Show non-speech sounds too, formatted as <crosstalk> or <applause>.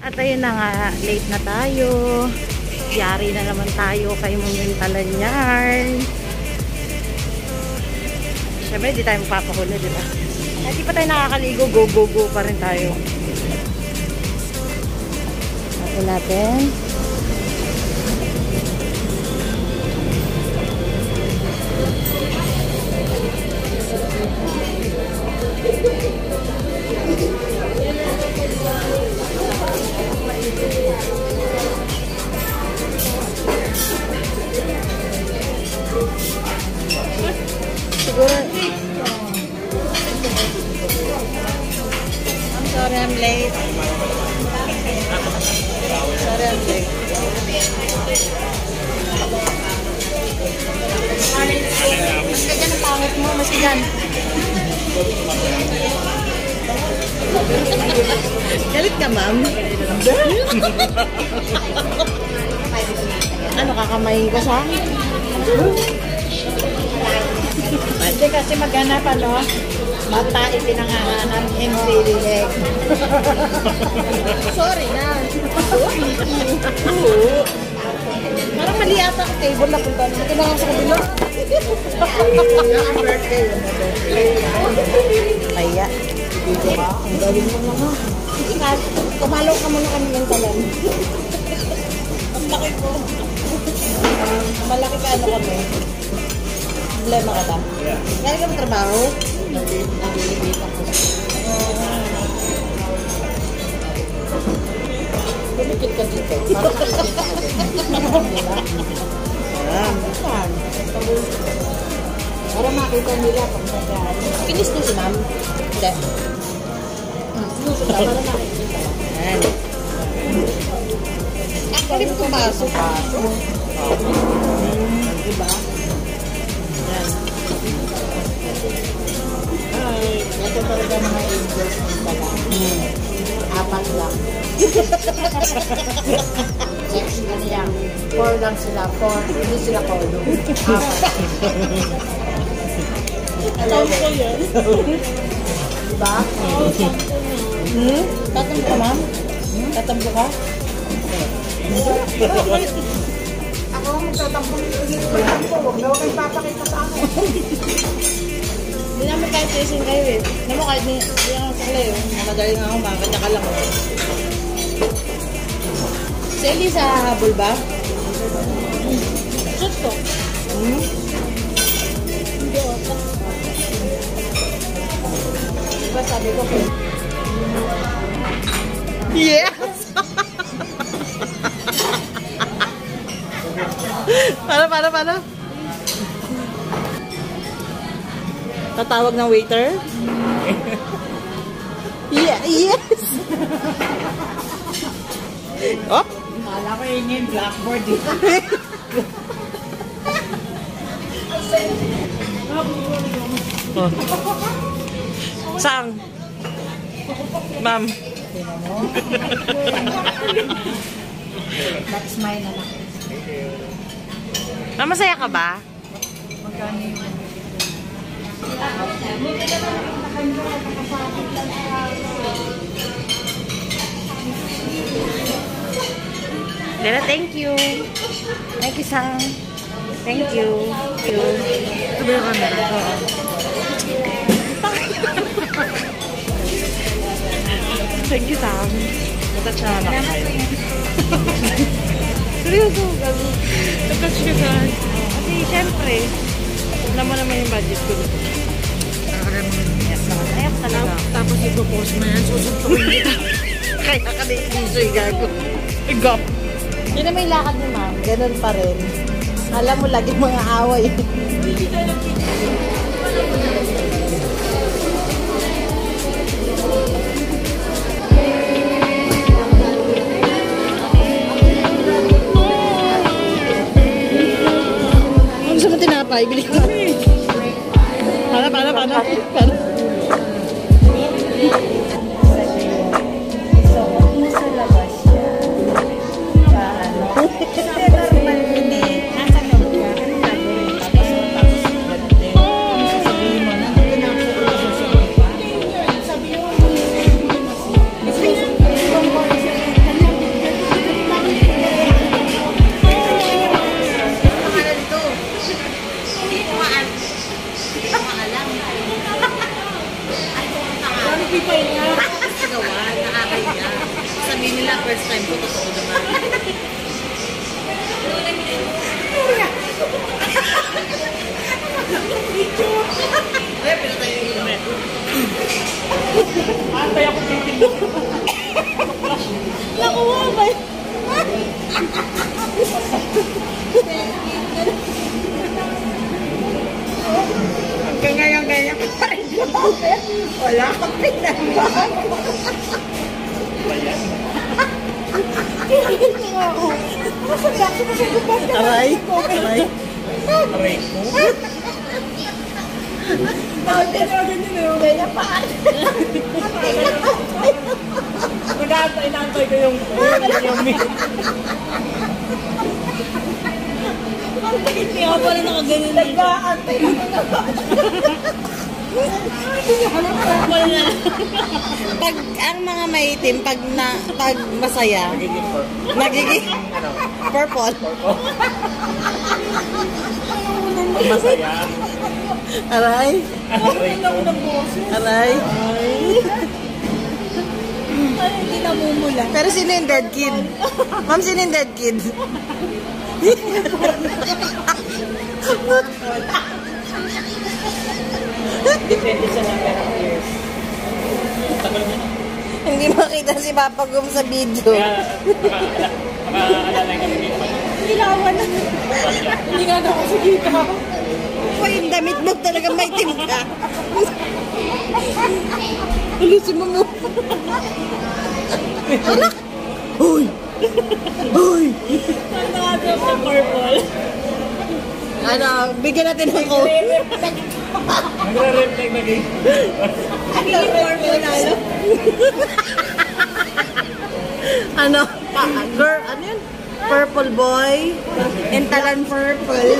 At ayun na nga, late na tayo. Yari na naman tayo kay Mumintalan yarn. Siyempre, di tayo magpapahuli, di ba? At di pa tayo nakakaligo, go, go, go pa rin tayo. Natin natin. Siguro, sorry I'm late. Sorry I'm late. Mas ka dyan ang pangit mo, mas ka dyan. Galit ka, ma'am? ano, kakamayin ka sa akin? Hindi kasi maghanap ano, mata ipinangahanap, hindi leg. <laughs> Sorry na. Oo. Parang mali ata ang table na punta. Ito na nga sa kabila. Kaya. Ang galing mo naman. Ikaw, kumalaw ka muna kami ng talan. Ang laki ko. Malaki ka ano kami. Problema ka ba? Galing ka ba trabaho? Nag-elevate ako. Lumikit ka dito. <laughs> Para makita nila pag nagkaan. Kinis na si ma'am. Hindi. Susunod ka para makikita. Ayan. Actually, pumasok. Diba? Talaga mga angels ng pala. Apat lang. Na niya. Four lang sila. Four. Hindi sila kolong. Apat. Alam ko yan. Diba? Hmm? Tatambo ka, ma'am? Tatambo ka? Ako ang magtatampo dito. Huwag na huwag kayong papakita sa akin. Hindi namin kahit tracing kayo eh. Hindi mo kahit hindi ako sa kalay oh. Madaling ako, makakanya ka lang oh. Si Elisa, habol ba? Shoot ko. Hmm? Hindi ako. Diba sabi ko kay Yes! para, para, para. Tatawag ng waiter? yeah, yes! <laughs> oh, Kala ko yun yung blackboard eh. <laughs> Sang? Ma'am. That's mine na lang. Ma'am, masaya ka ba? Magkano yun? Lela, thank you. Thank you, Sang. Thank you. Thank you. Ito ba yung camera? Oo. Thank you, Sang. Natouch na anak kayo. Seryoso, gago. Natouch ka sa Kasi, syempre, alam mo naman yung budget ko dito. Yes, naman. Ayak talaga. Tapos ipopost mo yan, susuntukin kita. <laughs> Kaya ka na i-enjoy, gago. Igap. Yun naman yung lakad ni ma'am. Ganun pa rin. Alam mo, lagi mga away. Ano gusto mo tinapay? Bili ko. Wala kang pinagbago. Aray. Aray. Aray ko. Ganyan pa. Nag-aantay, inaantay ko yung yung meat. Kaya pala nakaganyan na. Nag-aantay na Wala na. Pag ang mga maitim, pag na, pag masaya, Nagiging pork. nagiging purple. Pag masaya. Aray. Aray. Ay, hindi namumula. Pero sino yung dead kid? Ma'am, sino yung dead kid? <laughs> Depende sa number of years. Tagal na. Hindi makita si Papa Gum sa video. Kaya, makaalala kami dito. Ilawan na. Hindi nga daw ako dito. Pa yung damit mo talaga maitim ka. Alisin mo mo. Anak! Hoy! Hoy! Ano sa purple? Ano, bigyan natin ng code. Nagre-reflect naging. Naging purple lalo. ano, pa, girl, ano yun? Purple boy. And talan purple.